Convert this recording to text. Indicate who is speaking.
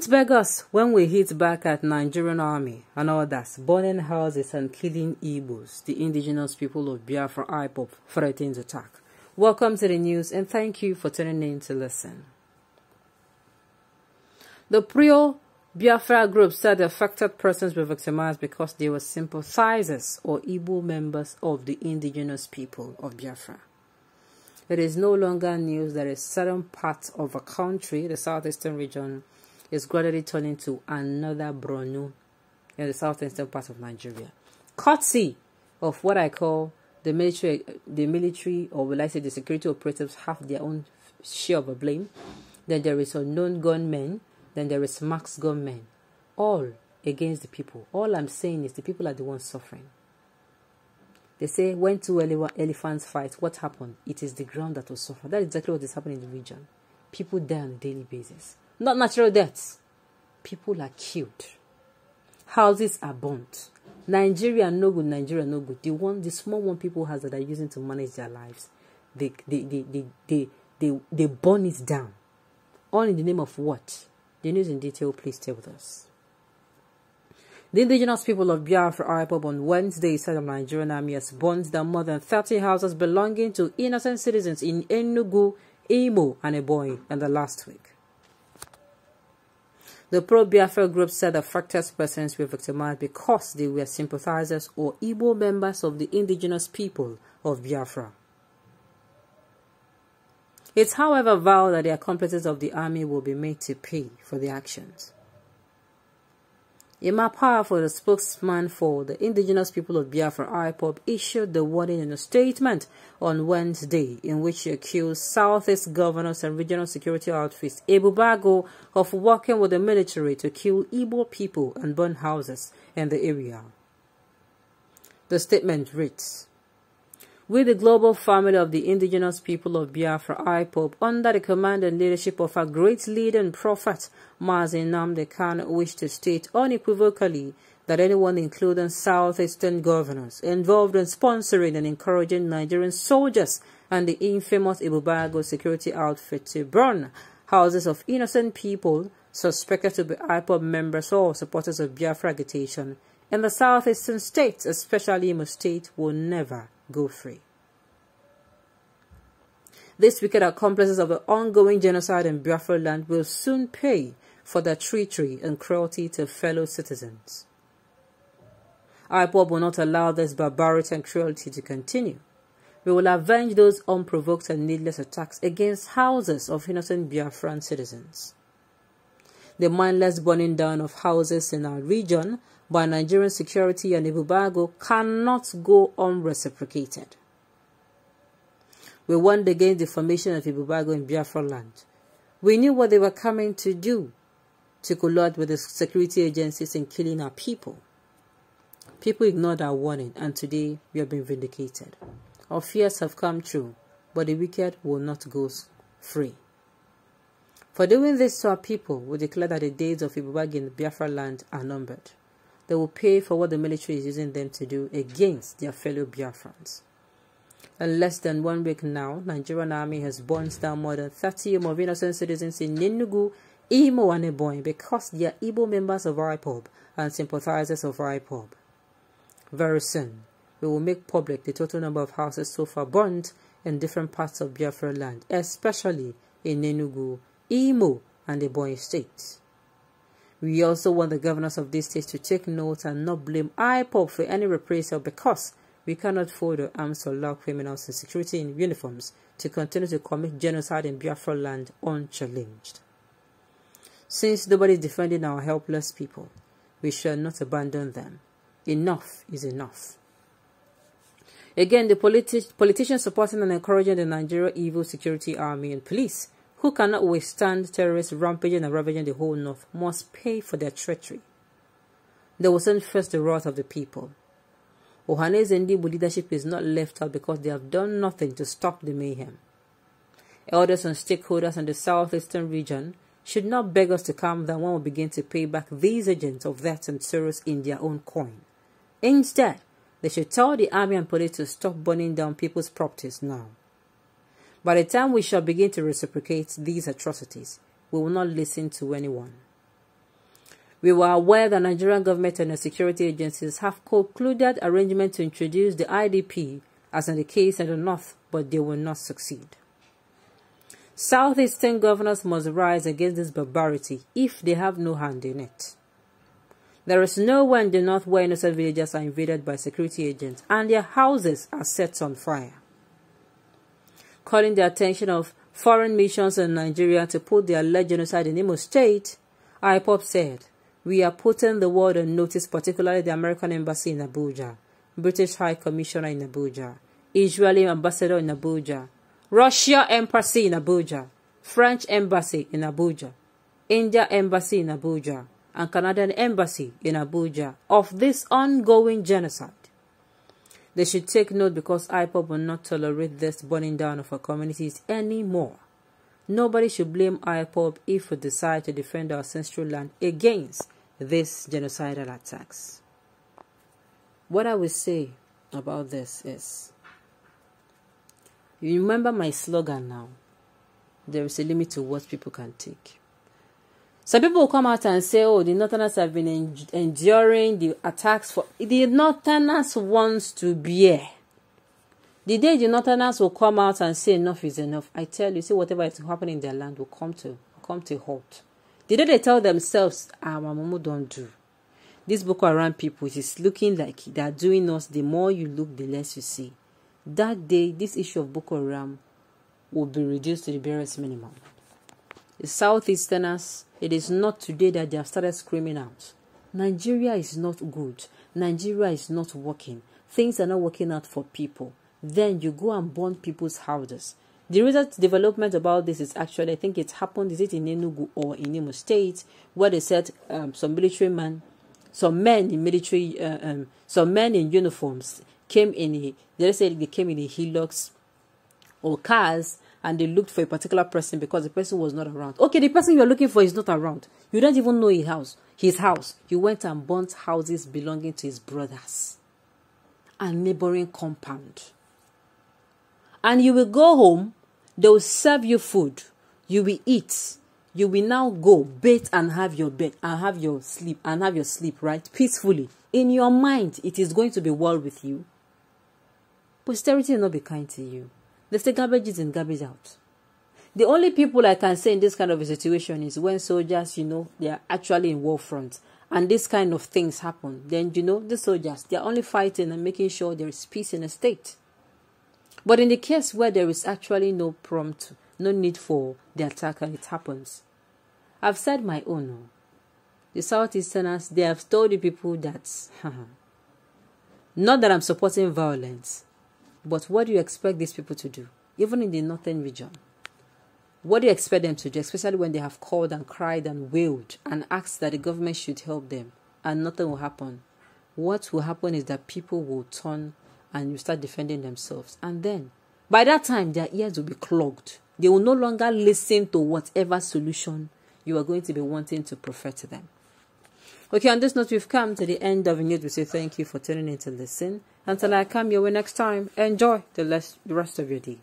Speaker 1: Don't beg us when we hit back at Nigerian army and others, burning houses and killing Igbos, the indigenous people of Biafra IPOB threatens attack. Welcome to the news and thank you for tuning in to listen. The Prio Biafra group said the affected persons were victimized because they were sympathizers or Igbo members of the indigenous people of Biafra. It is no longer news that a certain part of a country, the southeastern region, is gradually turning to another Borno in the southeastern part of Nigeria. Courtesy of what I call the military, the military, or will I say the security operatives have their own share of the blame. Then there is unknown gunmen. Then there is max gunmen. All against the people. All I'm saying is the people are the ones suffering. They say when two ele elephants fight, what happened? It is the ground that will suffer. That's exactly what is happening in the region. People die on a daily basis. Not natural deaths. People are killed. Houses are burnt. Nigeria no good, Nigeria no good. The one, the small one people has that are using to manage their lives, they, they, they, they, they, they, they burn it down. All in the name of what? The news in detail, please stay with us. The indigenous people of Biafra IPOB on Wednesday said the Nigerian army has burned down more than 30 houses belonging to innocent citizens in Enugu, Imo, and Ebonyi in the last week. The pro-Biafra group said the affected persons were victimized because they were sympathizers or Igbo members of the indigenous people of Biafra. It's however vowed that the accomplices of the army will be made to pay for their actions. Emma Powerful, the spokesman for the indigenous people of Biafra IPOB, issued the warning in a statement on Wednesday in which he accused Southeast governors and regional security outfits Ebube Agu of working with the military to kill Igbo people and burn houses in the area. The statement reads, with the global family of the indigenous people of Biafra IPOB under the command and leadership of our great leader and prophet Mazi Nnamdi Kanu wish to state unequivocally that anyone including southeastern governors involved in sponsoring and encouraging Nigerian soldiers and the infamous Ebube Agu security outfit to burn houses of innocent people suspected to be IPOB members or supporters of Biafra agitation in the southeastern states, especially Imo State, will never go free. These wicked accomplices of the ongoing genocide in Biafra land will soon pay for their treachery and cruelty to fellow citizens. IPOB will not allow this barbarity and cruelty to continue. We will avenge those unprovoked and needless attacks against houses of innocent Biafran citizens. The mindless burning down of houses in our region by Nigerian security and Ebube Agu cannot go unreciprocated. We warned against the formation of Ebube Agu in Biafra land. We knew what they were coming to do to collide with the security agencies in killing our people. People ignored our warning and today we have been vindicated. Our fears have come true, but the wicked will not go free. For doing this to our people, we declare that the days of Ebube Agu in Biafra land are numbered. They will pay for what the military is using them to do against their fellow Biafrans. In less than one week now, Nigerian army has burned down more than 30 of innocent citizens in Enugu, Imo, and Ebonyi because they are Igbo members of IPOB and sympathizers of IPOB. Very soon, we will make public the total number of houses so far burned in different parts of Biafra land, especially in Enugu, Imo, and Ebonyi states. We also want the governors of these states to take note and not blame IPOB for any reprisal because we cannot fold our arms to allow criminals in security in uniforms to continue to commit genocide in Biafra land unchallenged. Since nobody is defending our helpless people, we shall not abandon them. Enough is enough. Again, the politi politicians supporting and encouraging the Nigeria evil security army and police who cannot withstand terrorists rampaging and ravaging the whole north must pay for their treachery. They will send first the wrath of the people. Ohanaeze Ndigbo leadership is not left out because they have done nothing to stop the mayhem. Elders and stakeholders in the southeastern region should not beg us to calm down when we begin to pay back these agents of that and sorrows in their own coin. Instead, they should tell the army and police to stop burning down people's properties now. By the time we shall begin to reciprocate these atrocities, we will not listen to anyone. We were aware that Nigerian government and the security agencies have concluded arrangement to introduce the IDP as in the case in the north, but they will not succeed. Southeastern governors must rise against this barbarity if they have no hand in it. There is nowhere in the north where innocent villagers are invaded by security agents and their houses are set on fire. Calling the attention of foreign missions in Nigeria to put the alleged genocide in Imo State, IPOB said, We are putting the world on notice, particularly the American Embassy in Abuja, British High Commissioner in Abuja, Israeli Ambassador in Abuja, Russia Embassy in Abuja, French Embassy in Abuja, India Embassy in Abuja, and Canadian Embassy in Abuja of this ongoing genocide. They should take note because IPOB will not tolerate this burning down of our communities anymore. Nobody should blame IPOB if we decide to defend our ancestral land against these genocidal attacks. What I will say about this is you remember my slogan now there is a limit to what people can take. Some people will come out and say, oh, the Northerners have been en enduring the attacks for... The Northerners wants to bear. The day the Northerners will come out and say enough is enough, I tell you, see whatever is happening in their land will come to come to halt. The day they tell themselves, ah, Mamumu don't do. This Boko Haram people, it is looking like they are doing us. The more you look, the less you see. That day, this issue of Boko Haram will be reduced to the barest minimum. The Southeasterners it is not today that they have started screaming out. Nigeria is not good. Nigeria is not working. Things are not working out for people. Then you go and burn people's houses. The recent development about this is actually, I think it happened, is it in Enugu or in Imo State, where they said um, some military men, some men in military, uh, um, some men in uniforms came in, a, they said they came in a Hilux or cars and they looked for a particular person because the person was not around. Okay, the person you're looking for is not around. You don't even know his house. His house. You went and burnt houses belonging to his brothers and neighboring compound. And you will go home, they will serve you food. You will eat. You will now go bathe and have your bed and have your sleep and have your sleep, right? Peacefully. In your mind, it is going to be well with you. Posterity will not be kind to you. They say garbage is in, garbage out. The only people I can say in this kind of a situation is when soldiers, you know, they are actually in war front and this kind of things happen. Then, you know, the soldiers, they are only fighting and making sure there is peace in the state. But in the case where there is actually no prompt, no need for the attack and it happens, I've said my own. Oh. The Southeasterners, they have told the people that, not that I'm supporting violence, but what do you expect these people to do, even in the northern region? What do you expect them to do, especially when they have called and cried and wailed and asked that the government should help them and nothing will happen? What will happen is that people will turn and you start defending themselves. And then, by that time, their ears will be clogged. They will no longer listen to whatever solution you are going to be wanting to prefer to them. Okay, on this note, we've come to the end of the news. We say thank you for tuning in to listen. Until I come your way next time, enjoy the, the rest of your day.